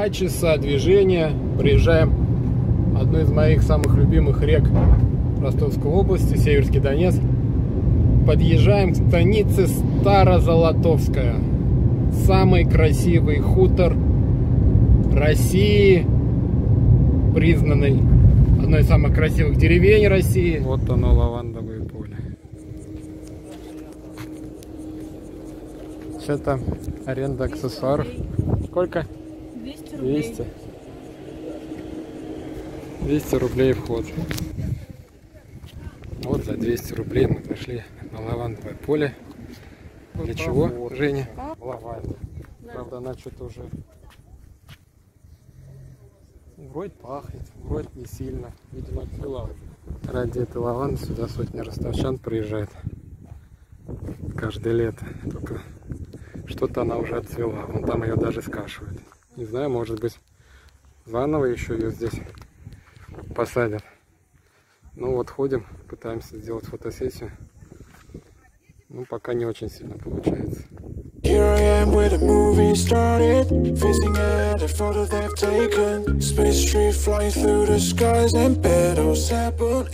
Два часа движения. Проезжаем одну из моих самых любимых рек Ростовской области, Северский Донец. Подъезжаем к станице Старозолотовская. Самый красивый хутор России, признанный одной из самых красивых деревень России. Вот оно, лавандовое поле. Это аренда аксессуаров. Сколько? 200 рублей. 200. 200 рублей вход. Вот за 200 рублей мы пришли на лавандовое поле. Для чего, Женя? Лаванда. Правда, она что-то уже вроде пахнет, вроде не сильно. Видимо, отцвела. Ради этой лаванды сюда сотни ростовчан приезжает каждое лето. Только что-то она уже отцвела. Вон там ее даже скашивают. Не знаю, может быть, заново еще ее здесь посадят. Ну вот ходим, пытаемся сделать фотосессию. Ну, пока не очень сильно получается. Here I am where the movie started Facing at a photo they've taken Space tree flying through the skies And petals happen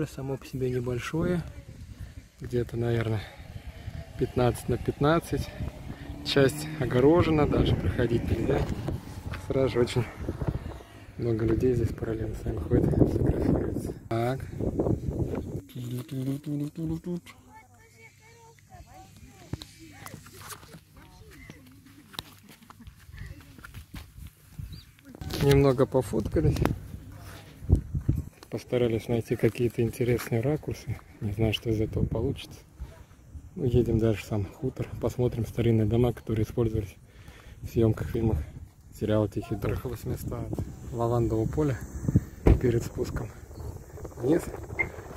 Поле само по себе небольшое, где-то, наверное, 15 на 15. Часть огорожена, даже проходить нельзя. Сразу же очень много людей здесь параллельно с нами ходит, фотографируется. Так. Немного пофоткались. Постарались найти какие-то интересные ракурсы. Не знаю, что из этого получится. Ну, едем дальше в сам хутор. Посмотрим старинные дома, которые использовались в съемках фильмов сериала «Тихий дон». 800 от лавандового поля перед спуском вниз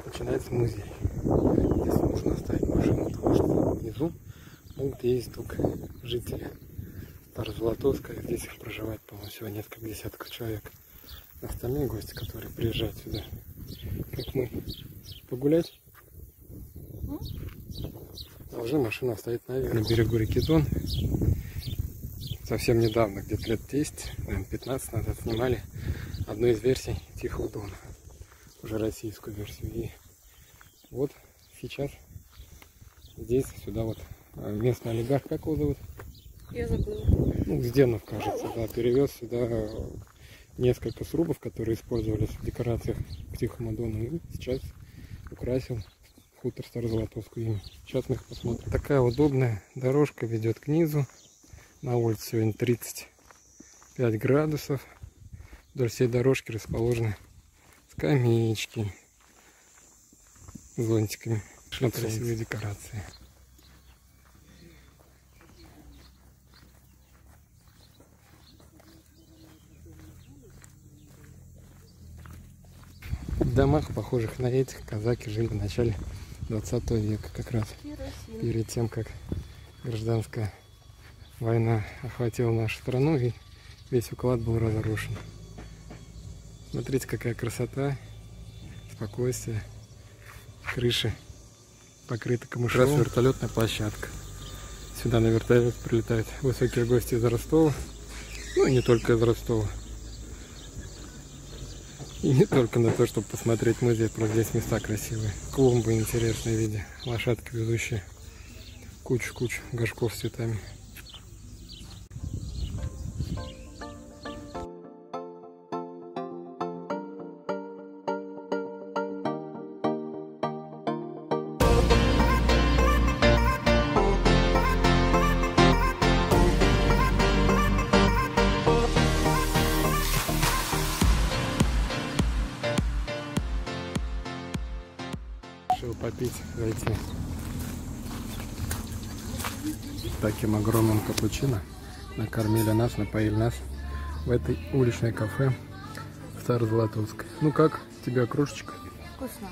начинается музей. Здесь нужно оставить машину, потому что внизу могут ездить только жители Старозолотовска. Здесь их проживает, по-моему, всего несколько десятков человек. Остальные гости, которые приезжают сюда, как мы, погулять, должны машину оставить наверх. На берегу реки Дон. Совсем недавно, где-то лет 10, наверное, 15 назад снимали одну из версий Тихого Дона. Уже российскую версию. И вот сейчас здесь, сюда вот а, местный олигарх, как его зовут? Я забыла. ну, Гзденов, кажется, да, перевез сюда э, несколько срубов, которые использовались в декорациях к Тихому Дону. И сейчас украсил хутор Старозолотовскую имя. Сейчас мы их посмотрим. Такая удобная дорожка ведет к низу. На улице сегодня 35 градусов. Вдоль всей дорожки расположены скамеечки с зонтиками. Красивые декорации. Домах, похожих на этих, казаки жили в начале 20 века, как раз Керосин. перед тем, как гражданская война охватила нашу страну и весь уклад был разрушен. Смотрите, какая красота, спокойствие, крыши покрыты камышом. Раз вертолетная площадка. Сюда на вертолет прилетают высокие гости из Ростова, ну и не только из Ростова. И не только на то, чтобы посмотреть музей, просто здесь места красивые. Клумбы интересные в виде, лошадки везущие кучу-кучу горшков с цветами. Попить, зайти. Таким огромным капучино накормили нас, напоили нас в этой уличной кафе в Старозолотовской. Ну как, тебе окрошечка? Вкусно.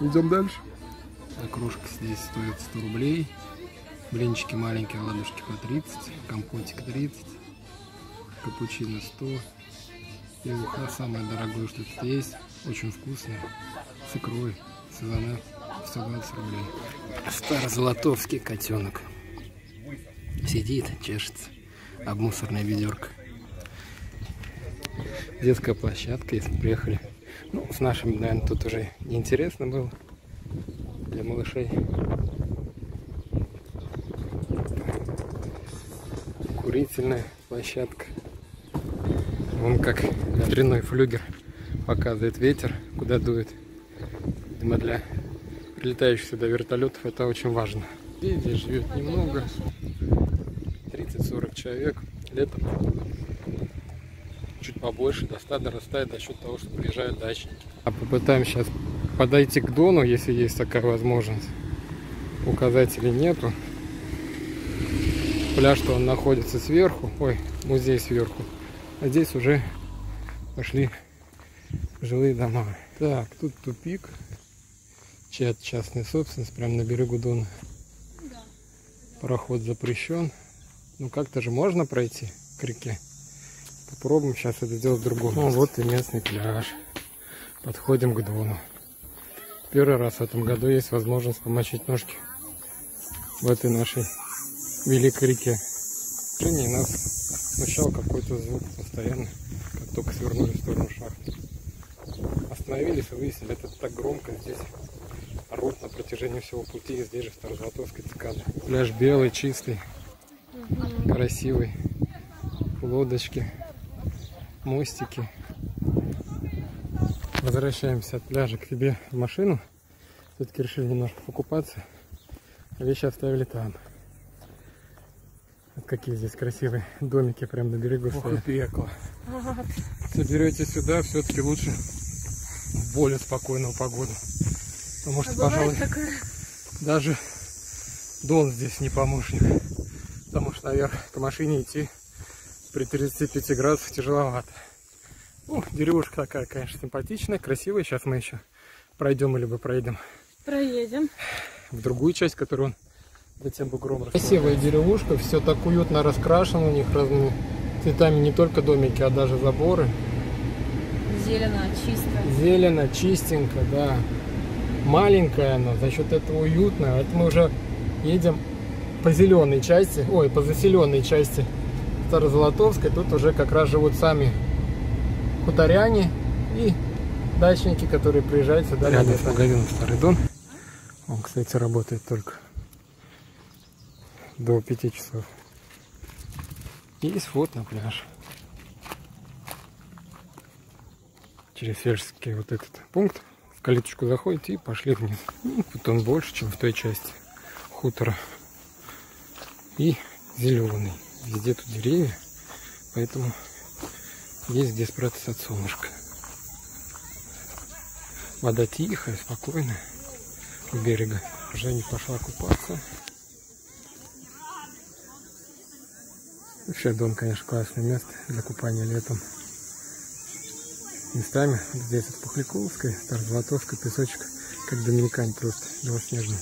Идем дальше. Окрошка здесь стоит 100 рублей. Блинчики маленькие, ладушки по 30. Компотик 30. Капучино 100. И уха самое дорогое, что тут есть. Очень вкусное. С икрой. Сезона 120 рублей. Старозолотовский котенок. Сидит, чешется. Об мусорной ведерко. Детская площадка, если приехали. Ну, с нашим, наверное, тут уже неинтересно было для малышей. Курительная площадка. Вон как дрянной флюгер показывает ветер, куда дует. Видимо, для прилетающих сюда вертолетов это очень важно. Здесь живет немного. 30-40 человек. Летом чуть побольше, до 100 дорастает за счет того, что приезжают дачники. А попытаем сейчас подойти к Дону, если есть такая возможность. Указателей нету. Пляж, что он находится сверху. Ой, музей сверху. А здесь уже пошли жилые дома. Так, тут тупик. Чья-то частная собственность, прямо на берегу Дона. Пароход запрещен. Ну как-то же можно пройти к реке. Попробуем сейчас это сделать другом. Ну вот и местный пляж. Подходим к Дону. Первый раз в этом году есть возможность помочить ножки в этой нашей великой реке. Жене нас смущал какой-то звук постоянно, как только свернули в сторону шахты. Остановились и выяснили, это так громко здесь орут на протяжении всего пути, и здесь же Старозлатовской цикады. Пляж белый, чистый, красивый, лодочки, мостики. Возвращаемся от пляжа к тебе в машину. Все-таки решили немножко покупаться. Вещи оставили там. Вот какие здесь красивые домики прямо на берегу Ох стоят. пекло. Соберете сюда, все-таки лучше в более спокойную погоду. Потому что, А бывает пожалуй, такое. даже Дон здесь не помощник. Потому что наверх к машине идти при 35 градусах тяжеловато. Ну, деревушка такая, конечно, симпатичная, красивая. Сейчас мы еще пройдем либо проедем Проедем. в другую часть, которую он затем бугром рассказал. Красивая деревушка, все так уютно раскрашено у них разными цветами, не только домики, а даже заборы. Зелено, чисто. Зелено, чистенько, да. Маленькая она, за счет этого уютно. Это мы уже едем по зеленой части, ой, по заселенной части Старозолотовской. Тут уже как раз живут сами хуторяне и дачники, которые приезжают сюда. Рядом с магазином Старый Дон. Он, кстати, работает только до 5 часов. Есть вход на пляж. Через Сельский вот этот пункт. Калиточку заходите и пошли вниз. Ну, он больше, чем в той части хутора. И зеленый. Везде тут деревья. Поэтому есть где спрятаться от солнышка. Вода тихая, спокойная у берега. Женя пошла купаться. Вообще Дон, конечно, классное место для купания летом. Местами здесь от Пухляковской, Старозолотовской, песочек, как доминикань просто, белоснежный.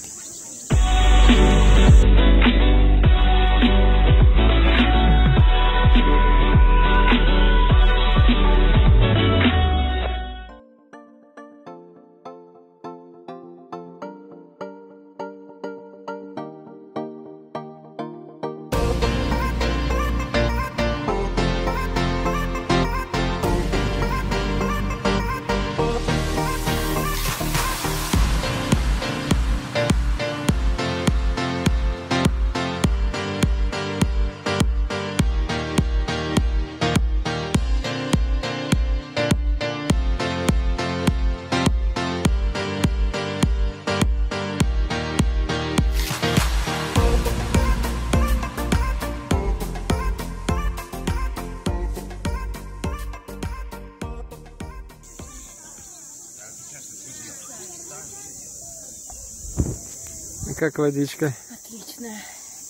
Как водичка? Отлично.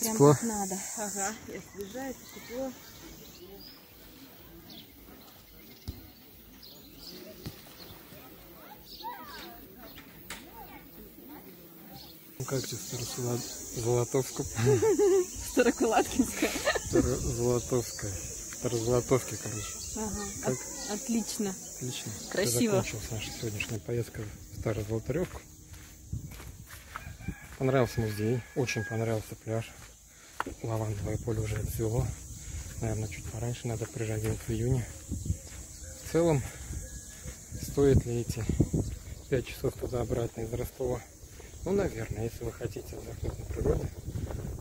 Прям Тепло? как надо. Ага, я освежаюсь, тепло. Ну как тебе Старосула- Золотовску? Старокуладкинская. Старо- Золотовская. Старозолотовки, короче. Ага. Как? от- отлично. Отлично. Красиво. Закончилась наша сегодняшняя поездка в Старую Золотаревку. Понравился музей, очень понравился пляж. Лавандовое поле уже отцвело. Наверное, чуть пораньше надо приезжать в июне. В целом, стоит ли эти 5 часов туда-обратно из Ростова? Ну, наверное, если вы хотите отдохнуть на природе,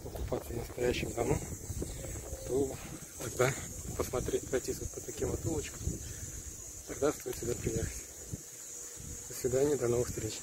покупаться в настоящем дону, то тогда посмотреть, пройтись вот по таким вот улочкам, тогда стоит сюда приехать. До свидания, до новых встреч.